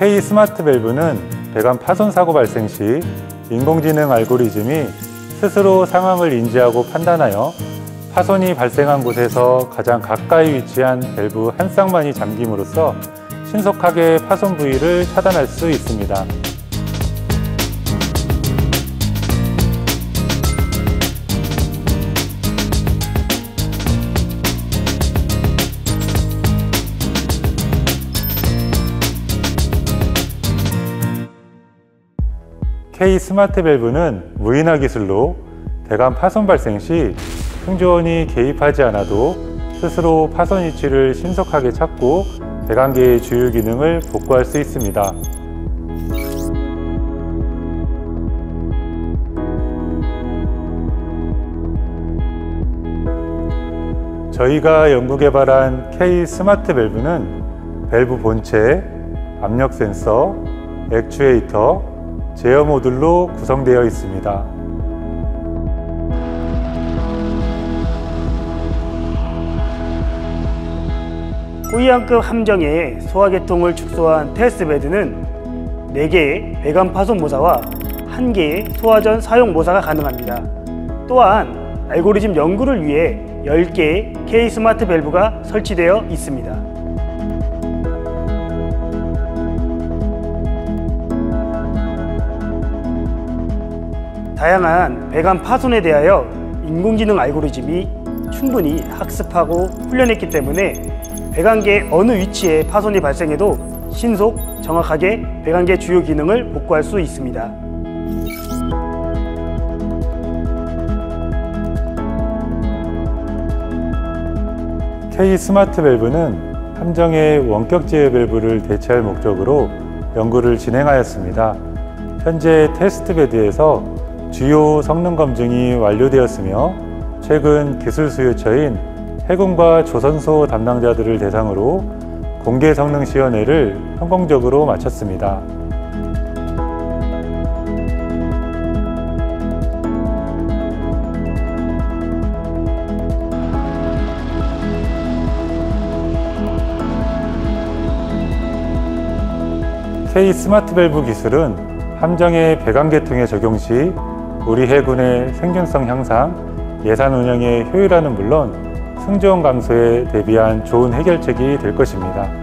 K 스마트 밸브는 배관 파손 사고 발생 시 인공지능 알고리즘이 스스로 상황을 인지하고 판단하여 파손이 발생한 곳에서 가장 가까이 위치한 밸브 한 쌍만이 잠김으로써 신속하게 파손 부위를 차단할 수 있습니다. K 스마트 밸브는 무인화 기술로 배관 파손 발생 시 승조원이 개입하지 않아도 스스로 파손 위치를 신속하게 찾고 배관계의 주요 기능을 복구할 수 있습니다. 저희가 연구 개발한 K 스마트 밸브는 밸브 본체, 압력 센서, 액추에이터, 제어 모듈로 구성되어 있습니다. 호위함급 함정의 소화계통을 축소한 test bed는 4개의 배관 파손 모사와 1개의 소화전 사용 모사가 가능합니다. 또한 알고리즘 연구를 위해 10개의 K 스마트 밸브가 설치되어 있습니다. 다양한 배관 파손에 대하여 인공지능 알고리즘이 충분히 학습하고 훈련했기 때문에 배관계 어느 위치에 파손이 발생해도 신속, 정확하게 배관계 주요 기능을 복구할 수 있습니다. 스마트 밸브는 함정의 원격 제어 밸브를 대체할 목적으로 연구를 진행하였습니다. 현재 테스트 베드에서 주요 성능 검증이 완료되었으며 최근 기술 수요처인 해군과 조선소 담당자들을 대상으로 공개 성능 시연회를 성공적으로 마쳤습니다. K 스마트 밸브 기술은 함정의 배관 계통에 적용 시 우리 해군의 생존성 향상, 예산 운영의 효율화는 물론 승조원 감소에 대비한 좋은 해결책이 될 것입니다.